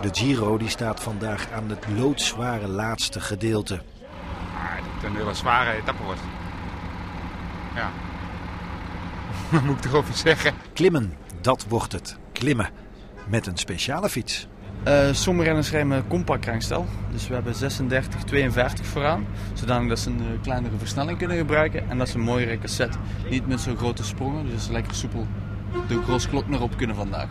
De Giro die staat vandaag aan het loodzware laatste gedeelte. Ah, dat het een hele zware etappe wordt. Ja. Wat moet ik erover zeggen? Klimmen, dat wordt het. Klimmen. Met een speciale fiets. Uh, sommige renners rijden compact krankstel. Dus we hebben 36, 52 vooraan. Zodanig dat ze een uh, kleinere versnelling kunnen gebruiken. En dat ze een mooiere cassette. Niet met zo'n grote sprongen. Dus lekker soepel de crossklok nog op kunnen vandaag.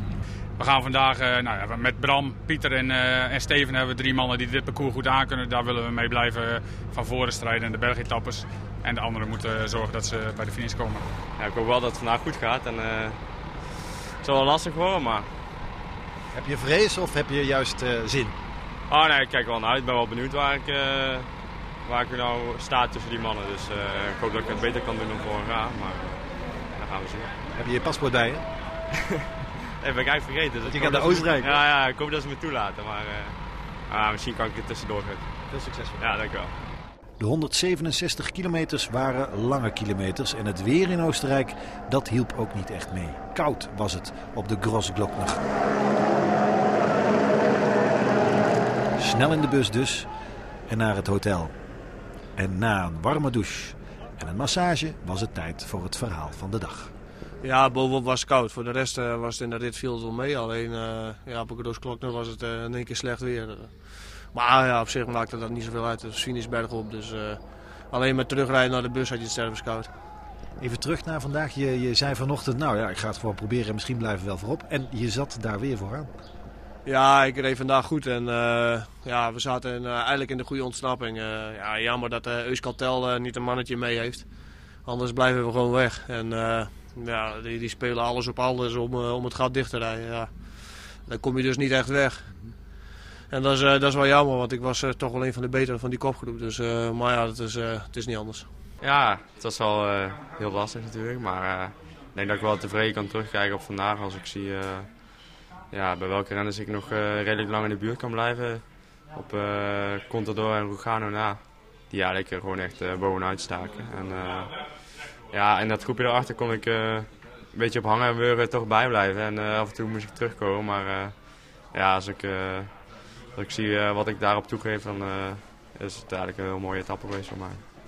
We gaan vandaag uh, nou ja, met Bram, Pieter en, en, Steven hebben we drie mannen die dit parcours goed aankunnen. Daar willen we mee blijven van voren strijden in de bergetappes. En de anderen moeten zorgen dat ze bij de finish komen. Ja, ik hoop wel dat het vandaag goed gaat. En, het zal wel lastig worden, maar heb je vrees of heb je juist uh, zin? Oh nee, ik kijk wel naar uit. Ik ben wel benieuwd waar ik, uh, waar ik nou sta tussen die mannen. Dus uh, ik hoop dat ik het beter kan doen dan vorig jaar. Maar dan gaan we zien. Heb je je paspoort bij je? dat ben ik eigenlijk vergeten. Dus je gaat naar Oostenrijk? Ja, ja, ik hoop dat ze me toelaten. Maar ah, misschien kan ik er tussendoor zetten. Veel succes. Ja, dankjewel. De 167 kilometers waren lange kilometers en het weer in Oostenrijk, dat hielp ook niet echt mee. Koud was het op de Grossglockner. Snel in de bus dus en naar het hotel. En na een warme douche en een massage was het tijd voor het verhaal van de dag. Ja, bovenop was het koud. Voor de rest uh, was het in de rit viel het wel mee. Alleen uh, ja, op Grossglockner was het uh, in één keer slecht weer. Maar ja, op zich maakte dat niet zoveel uit. Het is finishberg op, dus alleen met terugrijden naar de bus had je het stervenskoud. Even terug naar vandaag. Je, je zei vanochtend, nou ja, ik ga het gewoon proberen. Misschien blijven we wel voorop. En je zat daar weer vooraan. Ja, ik reed vandaag goed. En uh, ja, we zaten in, uh, eigenlijk in de goede ontsnapping. ja, jammer dat Euskaltel niet een mannetje mee heeft. Anders blijven we gewoon weg. En ja, die, die, spelen alles op alles om, om het gat dicht te rijden. Ja. Dan kom je dus niet echt weg. En dat is, uh, dat is wel jammer, want ik was uh, toch wel een van de betere van die kopgroep. Dus, maar ja, het is, het is niet anders. Ja, het was wel heel lastig natuurlijk. Maar ik denk dat ik wel tevreden kan terugkijken op vandaag. Als ik zie ja, bij welke renners ik nog redelijk lang in de buurt kan blijven. Op Contador en Rugano na. Die eigenlijk gewoon echt bovenuit staken. En ja, in dat groepje daarachter kon ik een beetje op hangen en weer toch bijblijven. En af en toe moest ik terugkomen. Maar ja, als ik als ik zie wat ik daarop toegeef, dan is het eigenlijk een heel mooie etappe geweest voor mij.